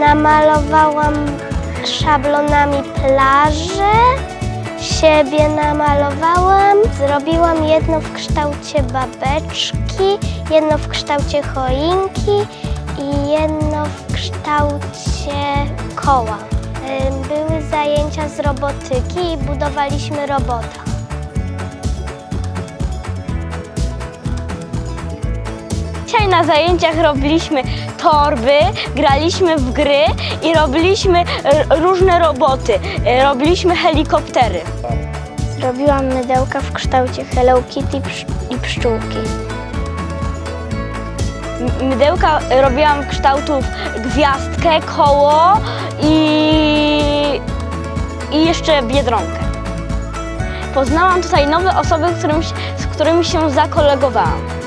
Namalowałam szablonami plażę, siebie namalowałam. Zrobiłam jedno w kształcie babeczki, jedno w kształcie choinki i jedno w kształcie koła. Były zajęcia z robotyki i budowaliśmy robota. Dzisiaj na zajęciach robiliśmy torby, graliśmy w gry i robiliśmy różne roboty. E, Robiliśmy helikoptery. Zrobiłam mydełka w kształcie Hello Kitty i pszczółki. Mydełka robiłam kształtów gwiazdkę, koło i, i jeszcze biedronkę. Poznałam tutaj nowe osoby, którym, z którymi się zakolegowałam.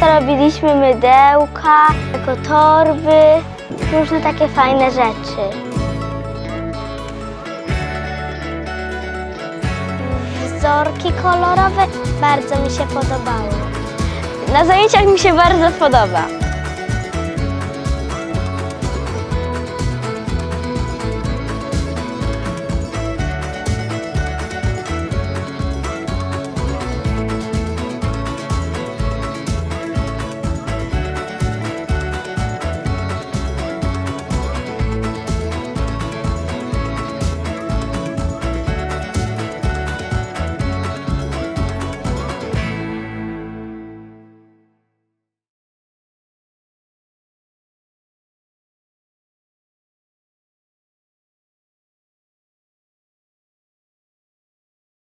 Robiliśmy mydełka, jako torby, różne takie fajne rzeczy. Wzorki kolorowe bardzo mi się podobały. Na zajęciach mi się bardzo podoba.